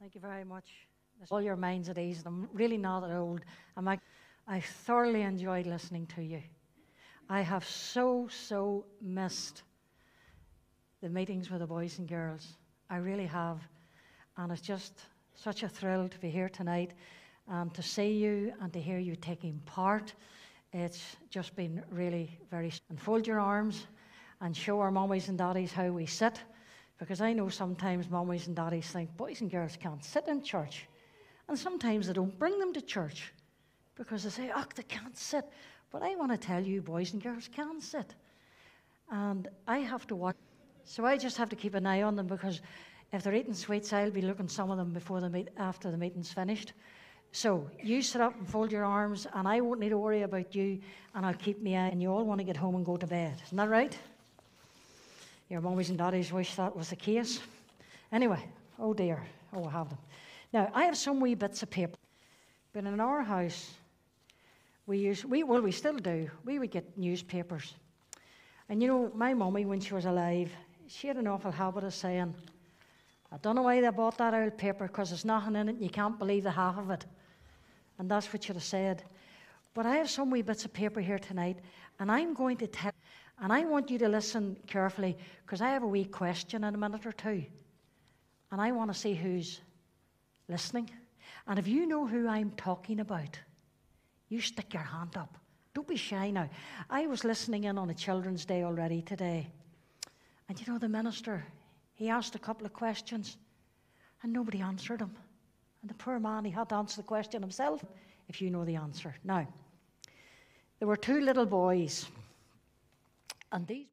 Thank you very much. All your minds at ease. and I'm really not that old. I'm like, I thoroughly enjoyed listening to you. I have so, so missed the meetings with the boys and girls. I really have. And it's just such a thrill to be here tonight and to see you and to hear you taking part. It's just been really very. And fold your arms and show our mummies and daddies how we sit. Because I know sometimes mummies and daddies think boys and girls can't sit in church. And sometimes they don't bring them to church because they say, oh, they can't sit. But I want to tell you, boys and girls can sit. And I have to watch. So I just have to keep an eye on them because if they're eating sweets, I'll be looking some of them before the meet, after the meeting's finished. So you sit up and fold your arms, and I won't need to worry about you, and I'll keep my eye. And you all want to get home and go to bed. Isn't that right? Your mummies and daddies wish that was the case. Anyway, oh dear, oh, I have them. Now, I have some wee bits of paper, but in our house, we use, we, well, we still do, we would get newspapers. And you know, my mummy, when she was alive, she had an awful habit of saying, I don't know why they bought that old paper because there's nothing in it and you can't believe the half of it. And that's what she'd have said. But I have some wee bits of paper here tonight, and I'm going to tell and I want you to listen carefully because I have a wee question in a minute or two. And I want to see who's listening. And if you know who I'm talking about, you stick your hand up. Don't be shy now. I was listening in on a Children's Day already today. And you know, the minister, he asked a couple of questions and nobody answered him. And the poor man, he had to answer the question himself if you know the answer. Now, there were two little boys. And these